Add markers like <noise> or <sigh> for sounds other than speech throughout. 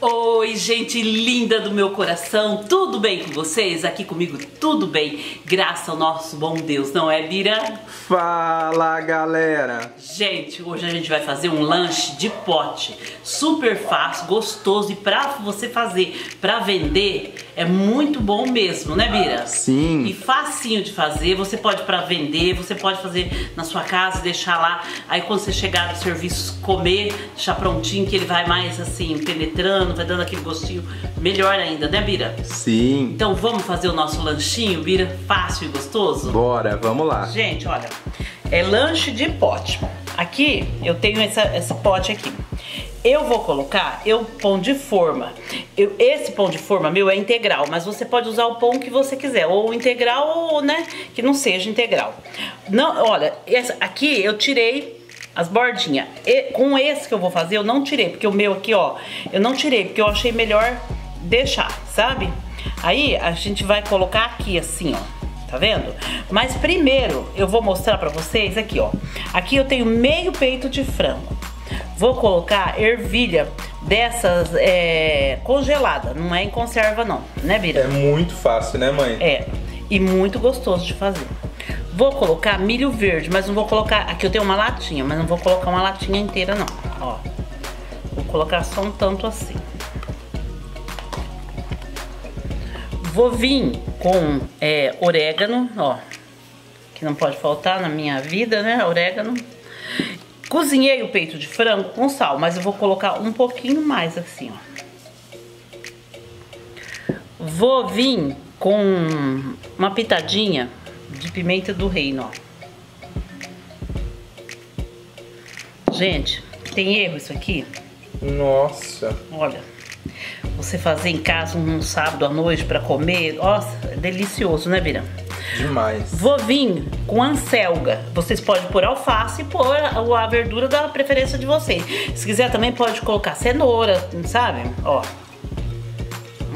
Oi, gente linda do meu coração, tudo bem com vocês? Aqui comigo tudo bem, graças ao nosso bom Deus, não é, Bira? Fala, galera! Gente, hoje a gente vai fazer um lanche de pote, super fácil, gostoso e pra você fazer, pra vender, é muito bom mesmo, né, Bira? Sim. E facinho de fazer, você pode pra vender, você pode fazer na sua casa, deixar lá, aí quando você chegar do serviço comer, deixar prontinho que ele vai mais assim, penetrando, vai dando aquele gostinho melhor ainda, né, Bira? Sim. Então vamos fazer o nosso lanchinho, Bira? Fácil e gostoso? Bora, vamos lá. Gente, olha, é lanche de pote. Aqui eu tenho essa, esse pote aqui. Eu vou colocar eu pão de forma. Eu, esse pão de forma meu é integral, mas você pode usar o pão que você quiser, ou integral ou, né, que não seja integral. Não, olha, essa, aqui eu tirei as bordinhas. E, com esse que eu vou fazer, eu não tirei, porque o meu aqui, ó, eu não tirei, porque eu achei melhor deixar, sabe? Aí a gente vai colocar aqui assim, ó. Tá vendo? Mas primeiro eu vou mostrar pra vocês aqui, ó. Aqui eu tenho meio peito de frango. Vou colocar ervilha dessas é, congelada, não é em conserva não, né, Bira? É muito fácil, né, mãe? É, e muito gostoso de fazer. Vou colocar milho verde, mas não vou colocar... Aqui eu tenho uma latinha, mas não vou colocar uma latinha inteira, não. Ó, vou colocar só um tanto assim. Vou vir com é, orégano, ó. Que não pode faltar na minha vida, né? Orégano. Cozinhei o peito de frango com sal, mas eu vou colocar um pouquinho mais assim, ó. Vou vir com uma pitadinha de pimenta do reino, ó. Gente, tem erro isso aqui? Nossa. Olha, você fazer em casa um sábado à noite para comer, nossa, é delicioso, né, Bira? Demais. Vou vir com anselga. Vocês podem pôr alface e pôr a, a verdura da preferência de vocês. Se quiser também pode colocar cenoura, sabe? Ó,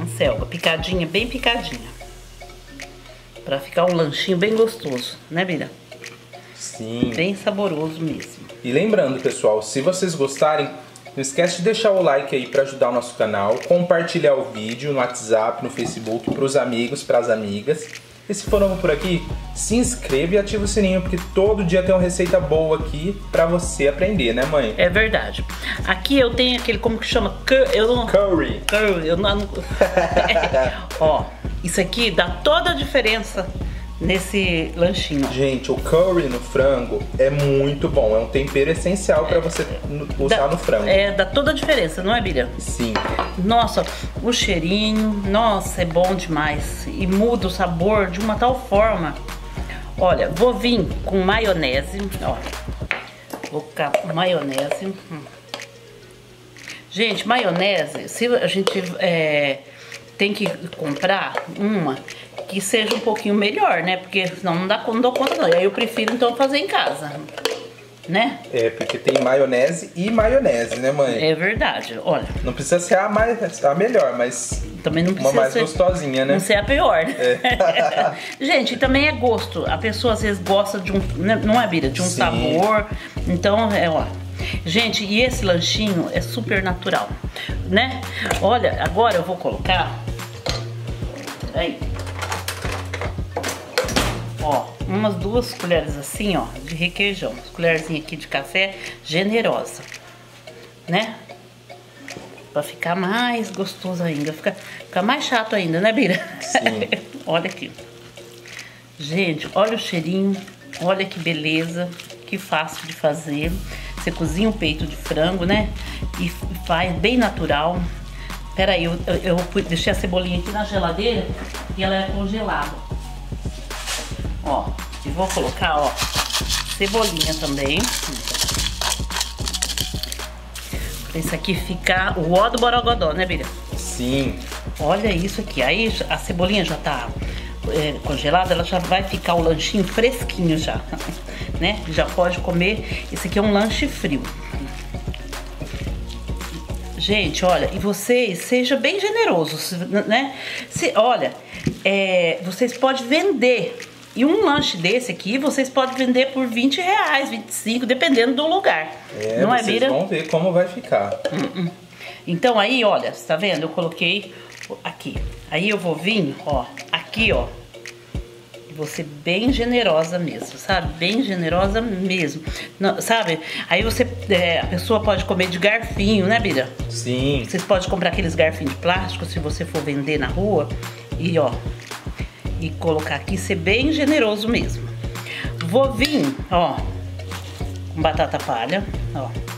anselga, picadinha, bem picadinha. Pra ficar um lanchinho bem gostoso, né, Bira? Sim. Bem saboroso mesmo. E lembrando, pessoal, se vocês gostarem, não esquece de deixar o like aí para ajudar o nosso canal, compartilhar o vídeo no WhatsApp, no Facebook, para os amigos, para as amigas. E se for novo por aqui, se inscreva e ativa o sininho, porque todo dia tem uma receita boa aqui para você aprender, né, mãe? É verdade. Aqui eu tenho aquele, como que chama? Eu não... Curry. Curry, eu não... <laughs> Ó, isso aqui dá toda a diferença nesse lanchinho. Gente, o curry no frango é muito bom. É um tempero essencial para você usar Dá- no frango. É, dá toda a diferença, não é, Bira? Sim. Nossa, o cheirinho, nossa, é bom demais. E muda o sabor de uma tal forma. Olha, vou vir com maionese, ó. Vou colocar maionese. Hum. Gente, maionese, se a gente é, tem que comprar uma que seja um pouquinho melhor, né? Porque senão não, dá, não dou conta não. E aí eu prefiro então fazer em casa, né? É, porque tem maionese e maionese, né, mãe? É verdade, olha. Não precisa ser a, mais, a melhor, mas Também não uma precisa mais ser, gostosinha, né? não ser a pior. <laughs> Gente, e também é gosto. A pessoa às vezes gosta de um, né, não é Bira, de um Sim. sabor. Então, é, ó. Gente, e esse lanchinho é super natural, né? Olha, agora eu vou colocar aí. Ó, umas duas colheres assim, ó, de requeijão. Colherzinha aqui de café generosa, né? Pra ficar mais gostoso ainda. Fica, fica mais chato ainda, né, Bira? Sim. <laughs> olha aqui. Gente, olha o cheirinho. Olha que beleza. Que fácil de fazer. Você cozinha um peito de frango, né? E faz bem natural. Pera aí, eu, eu, eu deixei a cebolinha aqui na geladeira e ela é congelada. Ó, e vou colocar, ó, cebolinha também. Pra isso aqui ficar o ó do borogodó, né, Bira? Sim. Olha isso aqui. Aí a cebolinha já tá é, congelada, ela já vai ficar o lanchinho fresquinho já, <laughs> né? Já pode comer. Esse aqui é um lanche frio. Gente, olha, e vocês, seja bem generosos, né? Se, olha, é, vocês podem vender. E um lanche desse aqui, vocês podem vender por 20 reais, 25, dependendo do lugar. É, Não é, vocês Bira? vão ver como vai ficar. Então aí, olha, tá vendo? Eu coloquei aqui. Aí eu vou vir, ó, aqui, ó. Vou ser bem generosa mesmo, sabe? Bem generosa mesmo. Não, sabe? Aí você, é, a pessoa pode comer de garfinho, né, Bira? Sim. Vocês podem comprar aqueles garfinhos de plástico se você for vender na rua. E ó, e colocar aqui, ser bem generoso mesmo. Vou vir, ó, com batata palha, ó.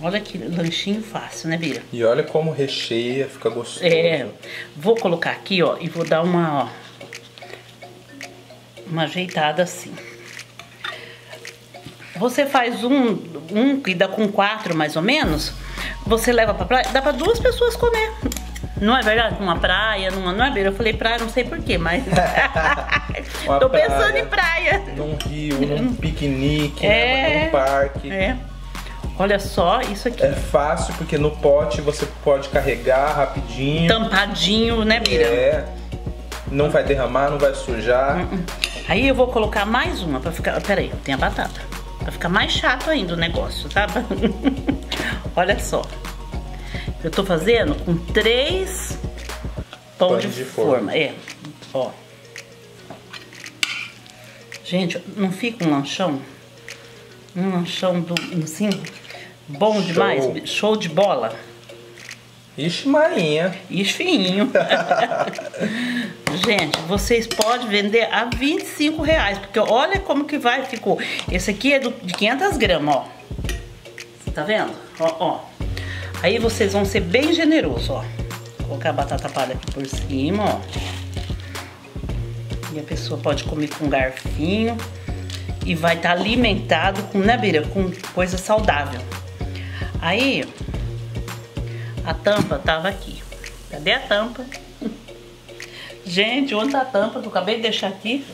Olha que lanchinho fácil, né, Bira? E olha como recheia, fica gostoso. É, vou colocar aqui, ó, e vou dar uma, ó, uma ajeitada assim. Você faz um, um que dá com quatro mais ou menos, você leva pra praia, dá pra duas pessoas comer. Não é verdade? Numa praia, numa, não é beira. Eu falei praia, não sei porquê, mas. <laughs> <laughs> Tô praia, pensando em praia. Num rio, num <laughs> piquenique, É. né, num parque. É. Olha só isso aqui. É fácil porque no pote você pode carregar rapidinho. Tampadinho, né, Bira? É. Não vai derramar, não vai sujar. Aí eu vou colocar mais uma pra ficar. Pera aí, tem a batata. Pra ficar mais chato ainda o negócio, tá? <laughs> Olha só. Eu tô fazendo com três pão Pão de, de forma. forma. É, ó. Gente, não fica um lanchão? Um lanchão do, assim, bom demais? Show de bola. Ixi, Marinha. Fininho. <laughs> Gente, vocês podem vender a 25 reais, porque olha como que vai, ficou. Esse aqui é do, de 500 gramas, ó. Você tá vendo? Ó, ó. Aí vocês vão ser bem generosos, ó. Vou colocar a batata palha aqui por cima, ó. E a pessoa pode comer com garfinho. E vai estar alimentado com, né, Bira? Com coisa saudável. Aí, a tampa tava aqui. Cadê a tampa? Gente, onde tá a tampa que eu acabei de deixar aqui?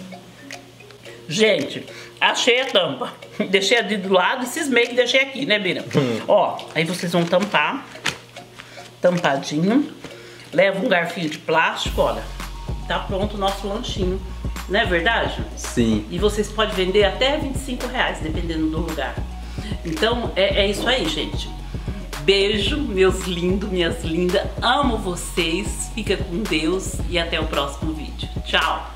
Gente, achei a tampa. <laughs> Deixei ali do lado e cismei que deixei aqui, né, Bira? Ó, aí vocês vão tampar. Tampadinho. Leva um garfinho de plástico, olha. Tá pronto o nosso lanchinho. Não é verdade? Sim. E vocês podem vender até 25 reais, dependendo do lugar. Então, é, é isso aí, gente. Beijo, meus lindos, minhas lindas. Amo vocês. Fica com Deus e até o próximo vídeo. Tchau!